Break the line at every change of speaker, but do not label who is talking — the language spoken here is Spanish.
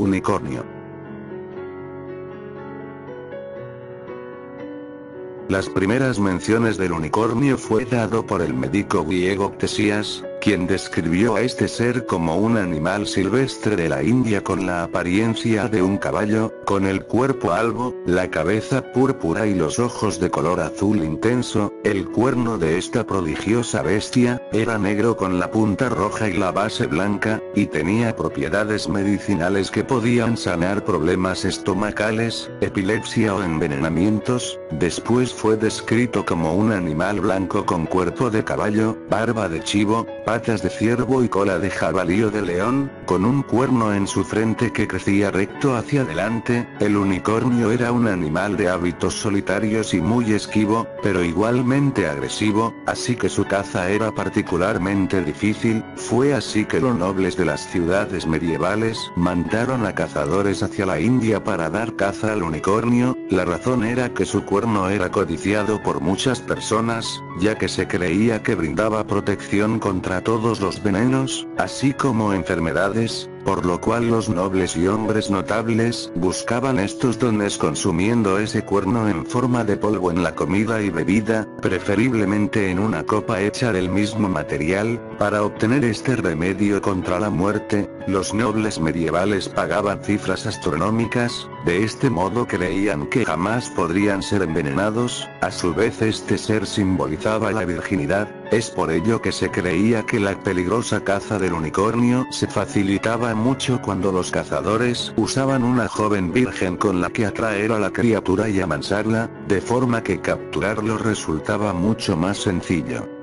unicornio. Las primeras menciones del unicornio fue dado por el médico griego Ctesias, quien describió a este ser como un animal silvestre de la India con la apariencia de un caballo, con el cuerpo albo, la cabeza púrpura y los ojos de color azul intenso, el cuerno de esta prodigiosa bestia, era negro con la punta roja y la base blanca, y tenía propiedades medicinales que podían sanar problemas estomacales, epilepsia o envenenamientos, después fue descrito como un animal blanco con cuerpo de caballo, barba de chivo, patas de ciervo y cola de jabalí o de león, con un cuerno en su frente que crecía recto hacia adelante, el unicornio era un animal de hábitos solitarios y muy esquivo, pero igualmente agresivo, así que su caza era particularmente difícil, fue así que los nobles de las ciudades medievales mandaron a cazadores hacia la India para dar caza al unicornio, la razón era que su cuerno era codiciado por muchas personas, ya que se creía que brindaba protección contra todos los venenos, así como enfermedades, por lo cual los nobles y hombres notables buscaban estos dones consumiendo ese cuerno en forma de polvo en la comida y bebida, preferiblemente en una copa hecha del mismo material, para obtener este remedio contra la muerte, los nobles medievales pagaban cifras astronómicas, de este modo creían que jamás podrían ser envenenados, a su vez este ser simbolizaba la virginidad, es por ello que se creía que la peligrosa caza del unicornio se facilitaba mucho cuando los cazadores usaban una joven virgen con la que atraer a la criatura y amansarla, de forma que capturarlo resultaba mucho más sencillo.